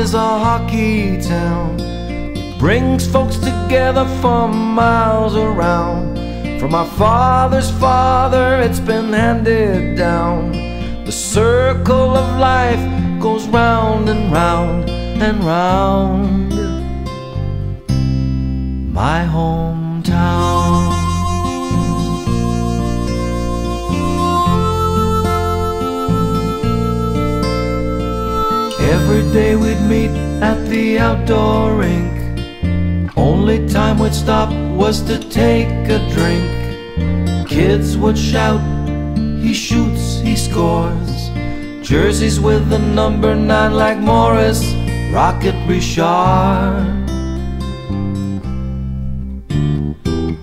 is a hockey town. It brings folks together from miles around. From our father's father, it's been handed down. The circle of life goes round and round and round. My hometown. Every day we'd meet at the outdoor rink. Only time we'd stop was to take a drink. Kids would shout, he shoots, he scores. Jerseys with the number nine like Maurice, Rocket Richard.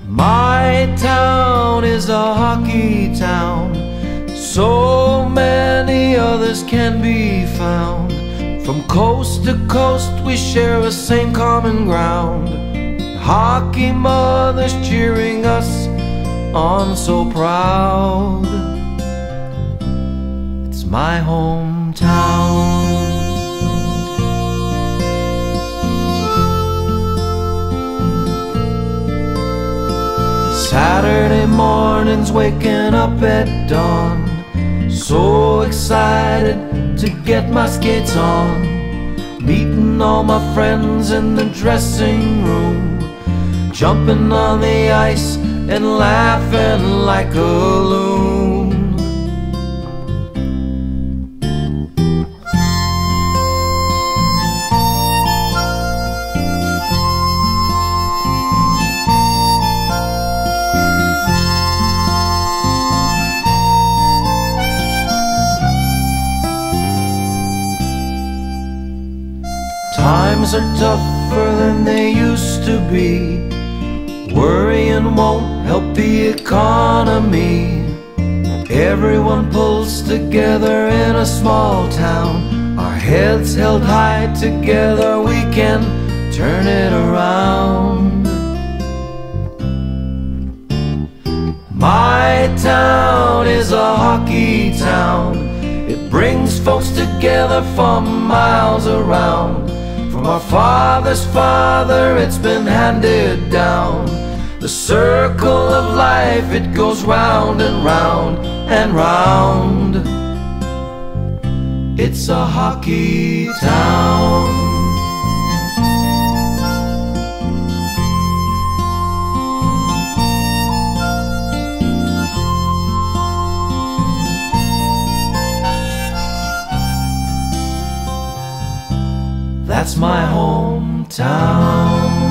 My town is a hockey town. From coast to coast, we share a same common ground. Hockey mothers cheering us on so proud. It's my hometown. Saturday mornings waking up at dawn. So excited to get my skates on. Meeting all my friends in the dressing room. Jumping on the ice and laughing like a loon. Times are tougher than they used to be. Worrying won't help the economy. Everyone pulls together in a small town. Our heads held high together, we can turn it around. My town is a hockey town. It brings folks together from miles around. From our father's father, it's been handed down. The circle of life, it goes round and round and round. It's a hockey town. My hometown.